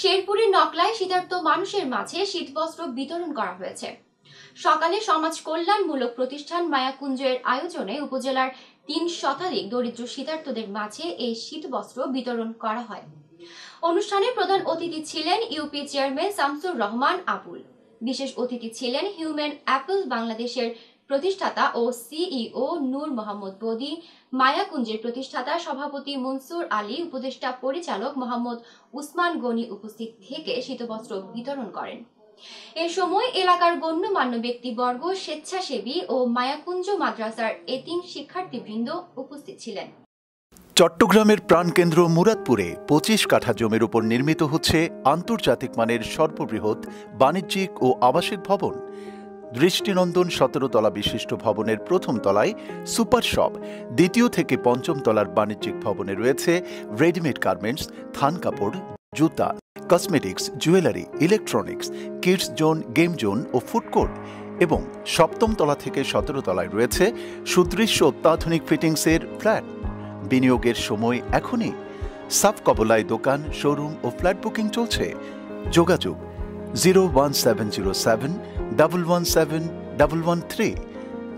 শেরপুরের নকলায় শীতার্থ মানুষের মাঝে শীতবস্ত্র বিতরণ করা হয়েছে। সকালে সমাজ কল্যাণমূলক প্রতিষ্ঠান মায়াকুঞ্জের আয়োজনে উপজেলার তিন শতাধিক দরিদ্র শীতার্থদের মাঝে এই শীতবস্ত্র বিতরণ করা হয়। অনুষ্ঠানে প্রধান অতিথি ছিলেন ইউপি চেয়ারম্যান শামসুর রহমান আবুল। বিশেষ অতিথি ছিলেন হিউম্যান অ্যাপল বাংলাদেশের প্রতিষ্ঠাতা ও সিইও নূর মোহাম্মদ বদি, মায়াকুঞ্জের প্রতিষ্ঠাতা সভাপতি মনসুর আলী, উপদেষ্টা পরিচালক মোহাম্মদ উসমান গনি উপস্থিত থেকে শীতবস্ত্র বিতরণ করেন। এ সময় এলাকার গণ্যমান্য ব্যক্তিবর্গ, স্বেচ্ছাসেবী ও মায়াকুঞ্জ মাদ্রাসার এতিম শিক্ষার্থীবৃন্দ উপস্থিত ছিলেন। চট্টগ্রামের প্রাণকেন্দ্র মুরাদপুরে পঁচিশ কাঠা জমির উপর নির্মিত হচ্ছে আন্তর্জাতিক মানের সর্ববৃহৎ বাণিজ্যিক ও আবাসিক ভবন। দৃষ্টিনন্দন সতেরো তলা বিশিষ্ট ভবনের প্রথম তলায় সুপার শপ, দ্বিতীয় থেকে পঞ্চম তলার বাণিজ্যিক ভবনে রয়েছে রেডিমেড গার্মেন্টস, থান কাপড়, জুতা, cosmetics, jewellery, electronics, kids zone, game zone ও ফুড কোর্ট এবং সপ্তম তলা থেকে সতেরো তলায় রয়েছে সুদৃশ্য অত্যাধুনিক ফিটিংসের ফ্ল্যাট। বিনিয়োগের সময় এখনই সাব কবলায় দোকান, শোরুম ও ফ্ল্যাট বুকিং চলছে। যোগাযোগ 01707 117 113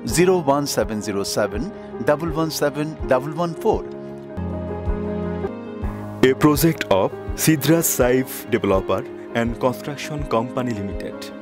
01707 A project of Sidra Saif Developer and Construction Company Limited.